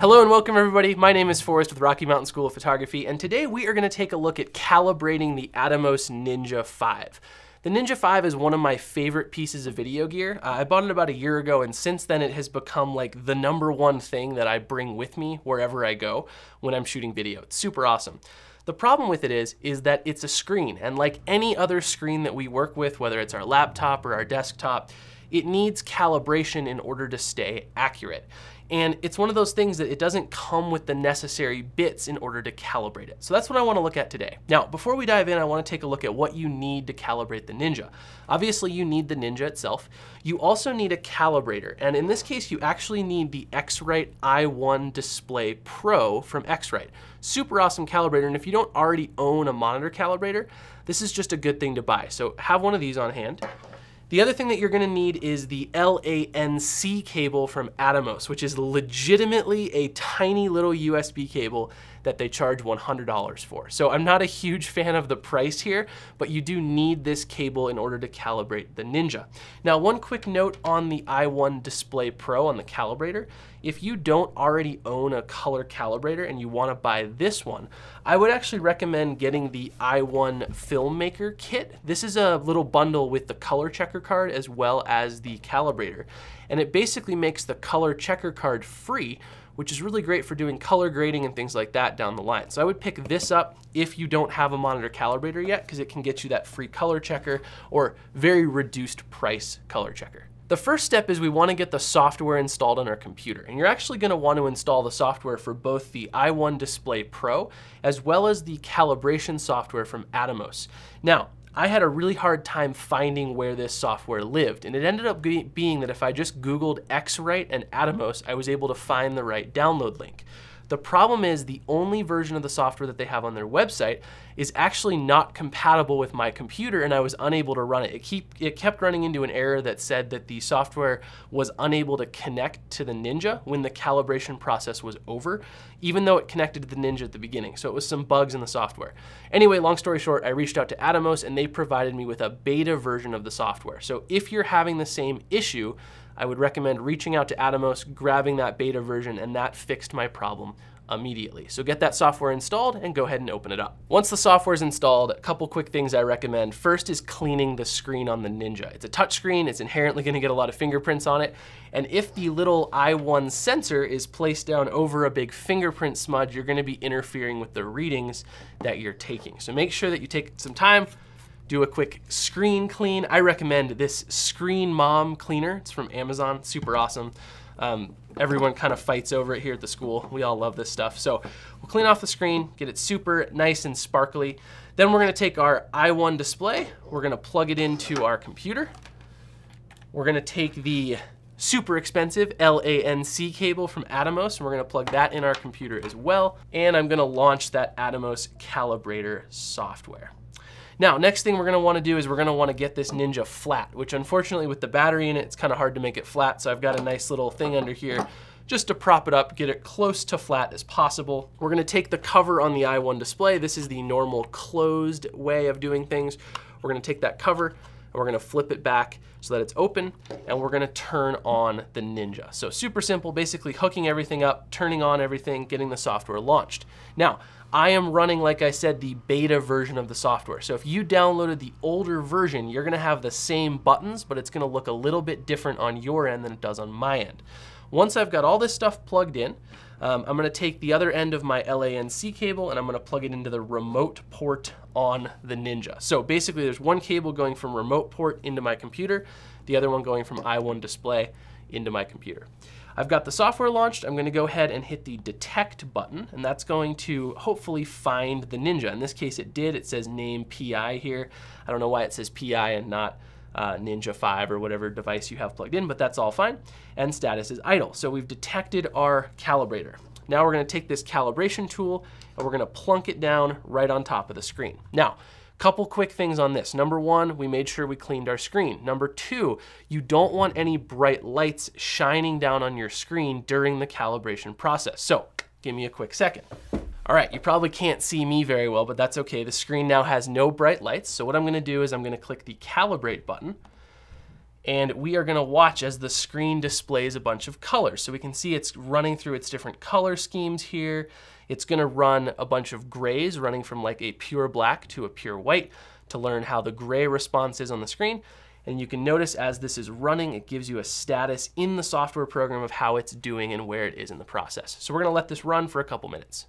Hello and welcome everybody. My name is Forest with Rocky Mountain School of Photography and today we are going to take a look at calibrating the Atomos Ninja 5. The Ninja 5 is one of my favorite pieces of video gear. Uh, I bought it about a year ago and since then it has become like the number one thing that I bring with me wherever I go when I'm shooting video. It's super awesome. The problem with it is, is that it's a screen and like any other screen that we work with, whether it's our laptop or our desktop, it needs calibration in order to stay accurate. And it's one of those things that it doesn't come with the necessary bits in order to calibrate it. So that's what I wanna look at today. Now, before we dive in, I wanna take a look at what you need to calibrate the Ninja. Obviously, you need the Ninja itself. You also need a calibrator. And in this case, you actually need the X-Rite i1 Display Pro from X-Rite. Super awesome calibrator. And if you don't already own a monitor calibrator, this is just a good thing to buy. So have one of these on hand. The other thing that you're gonna need is the LANC cable from Atomos, which is legitimately a tiny little USB cable that they charge $100 for. So I'm not a huge fan of the price here, but you do need this cable in order to calibrate the Ninja. Now, one quick note on the i1 Display Pro on the calibrator. If you don't already own a color calibrator and you wanna buy this one, I would actually recommend getting the i1 Filmmaker kit. This is a little bundle with the color checker card as well as the calibrator. And it basically makes the color checker card free, which is really great for doing color grading and things like that down the line. So I would pick this up if you don't have a monitor calibrator yet, because it can get you that free color checker or very reduced price color checker. The first step is we wanna get the software installed on our computer. And you're actually gonna want to install the software for both the i1 Display Pro, as well as the calibration software from Atomos. Now, I had a really hard time finding where this software lived, and it ended up being that if I just Googled X-Rite and Atomos, I was able to find the right download link. The problem is the only version of the software that they have on their website is actually not compatible with my computer and I was unable to run it. It, keep, it kept running into an error that said that the software was unable to connect to the Ninja when the calibration process was over, even though it connected to the Ninja at the beginning. So it was some bugs in the software. Anyway, long story short, I reached out to Atomos and they provided me with a beta version of the software. So if you're having the same issue, I would recommend reaching out to Atomos, grabbing that beta version, and that fixed my problem immediately. So get that software installed and go ahead and open it up. Once the software is installed, a couple quick things I recommend. First is cleaning the screen on the Ninja. It's a touch screen, it's inherently gonna get a lot of fingerprints on it. And if the little i1 sensor is placed down over a big fingerprint smudge, you're gonna be interfering with the readings that you're taking. So make sure that you take some time, do a quick screen clean. I recommend this Screen Mom Cleaner. It's from Amazon, super awesome. Um, everyone kind of fights over it here at the school. We all love this stuff. So we'll clean off the screen, get it super nice and sparkly. Then we're gonna take our i1 display, we're gonna plug it into our computer. We're gonna take the super expensive LANC cable from Atomos, and we're gonna plug that in our computer as well. And I'm gonna launch that Atomos calibrator software. Now, next thing we're gonna wanna do is we're gonna wanna get this Ninja flat, which unfortunately with the battery in it, it's kinda hard to make it flat, so I've got a nice little thing under here just to prop it up, get it close to flat as possible. We're gonna take the cover on the i1 display. This is the normal closed way of doing things. We're gonna take that cover, and we're gonna flip it back so that it's open, and we're gonna turn on the Ninja. So super simple, basically hooking everything up, turning on everything, getting the software launched. Now, I am running, like I said, the beta version of the software. So if you downloaded the older version, you're gonna have the same buttons, but it's gonna look a little bit different on your end than it does on my end. Once I've got all this stuff plugged in, um, I'm gonna take the other end of my LANC cable and I'm gonna plug it into the remote port on the Ninja. So basically there's one cable going from remote port into my computer, the other one going from i1 display into my computer. I've got the software launched. I'm gonna go ahead and hit the detect button, and that's going to hopefully find the Ninja. In this case, it did. It says name PI here. I don't know why it says PI and not uh, Ninja 5 or whatever device you have plugged in, but that's all fine. And status is idle. So we've detected our calibrator. Now we're gonna take this calibration tool and we're gonna plunk it down right on top of the screen. Now, Couple quick things on this. Number one, we made sure we cleaned our screen. Number two, you don't want any bright lights shining down on your screen during the calibration process. So give me a quick second. All right, you probably can't see me very well, but that's okay. The screen now has no bright lights. So what I'm gonna do is I'm gonna click the calibrate button and we are gonna watch as the screen displays a bunch of colors. So we can see it's running through its different color schemes here. It's gonna run a bunch of grays running from like a pure black to a pure white to learn how the gray response is on the screen. And you can notice as this is running, it gives you a status in the software program of how it's doing and where it is in the process. So we're gonna let this run for a couple minutes.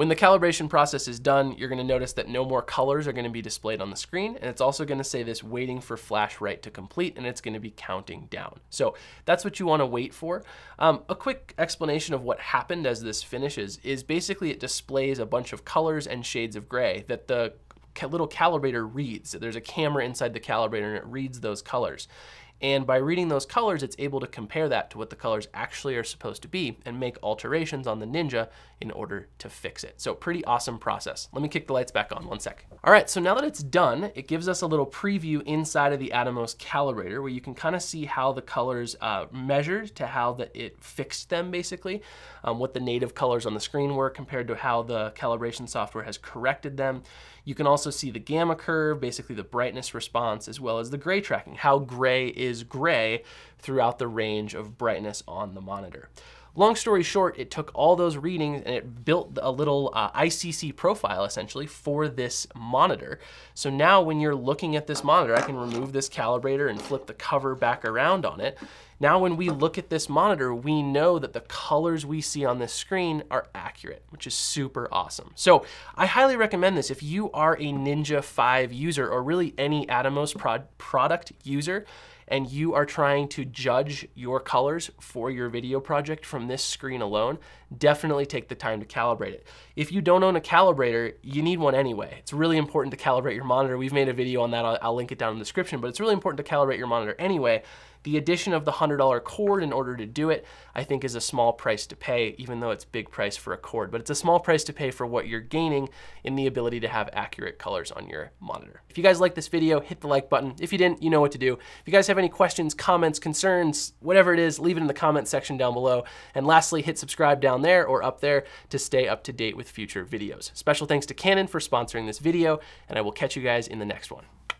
When the calibration process is done, you're gonna notice that no more colors are gonna be displayed on the screen, and it's also gonna say this waiting for flash write to complete, and it's gonna be counting down. So that's what you wanna wait for. Um, a quick explanation of what happened as this finishes is basically it displays a bunch of colors and shades of gray that the little calibrator reads. There's a camera inside the calibrator and it reads those colors. And by reading those colors, it's able to compare that to what the colors actually are supposed to be and make alterations on the Ninja in order to fix it. So pretty awesome process. Let me kick the lights back on one sec. All right, so now that it's done, it gives us a little preview inside of the Atomos calibrator where you can kind of see how the colors uh, measured to how that it fixed them basically, um, what the native colors on the screen were compared to how the calibration software has corrected them. You can also see the gamma curve, basically the brightness response, as well as the gray tracking, how gray is gray throughout the range of brightness on the monitor. Long story short, it took all those readings and it built a little uh, ICC profile essentially for this monitor. So now when you're looking at this monitor, I can remove this calibrator and flip the cover back around on it. Now when we look at this monitor, we know that the colors we see on this screen are accurate, which is super awesome. So I highly recommend this if you are a Ninja 5 user or really any Atomos prod product user and you are trying to judge your colors for your video project from this screen alone, definitely take the time to calibrate it. If you don't own a calibrator, you need one anyway. It's really important to calibrate your monitor. We've made a video on that. I'll, I'll link it down in the description, but it's really important to calibrate your monitor anyway the addition of the $100 cord in order to do it, I think is a small price to pay, even though it's big price for a cord, but it's a small price to pay for what you're gaining in the ability to have accurate colors on your monitor. If you guys like this video, hit the like button. If you didn't, you know what to do. If you guys have any questions, comments, concerns, whatever it is, leave it in the comment section down below. And lastly, hit subscribe down there or up there to stay up to date with future videos. Special thanks to Canon for sponsoring this video, and I will catch you guys in the next one.